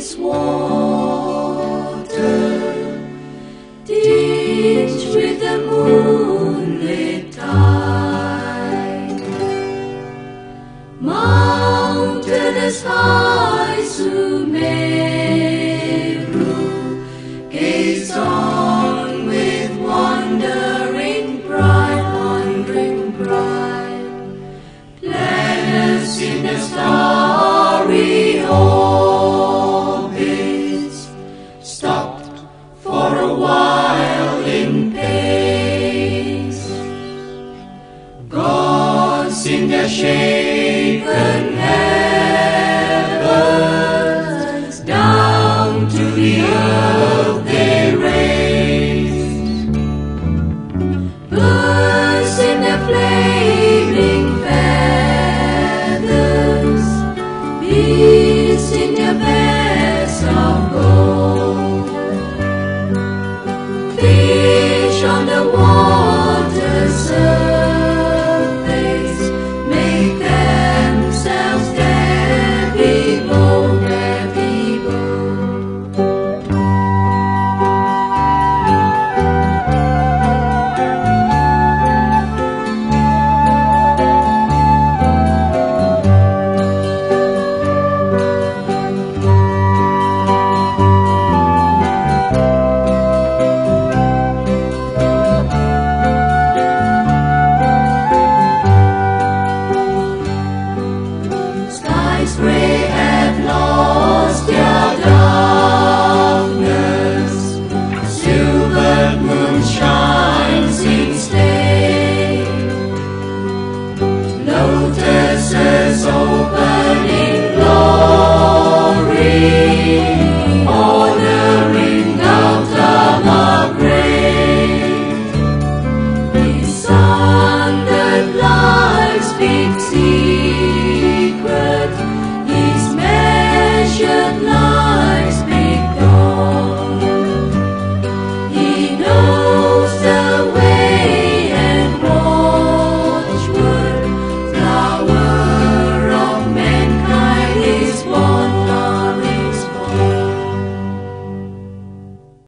Its water, tinged with the moonlit tide. Mountain as high Sumeru, gaze on with wandering pride, wandering pride. Planets in the sky. dancing the shaken heavens down to the earth they raised. Birds in their flaming feathers, beasts in their vests of gold, fish on the water surface.